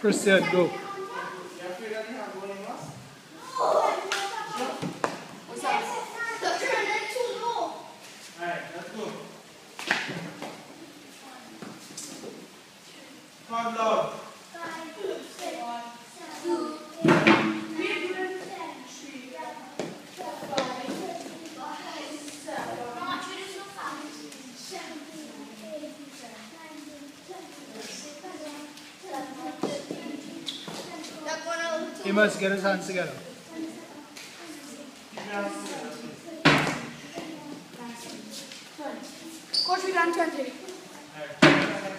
Proceed, go. What's up? Alright, let's go. Come loud. He must get his hands together. Coach, we done 20.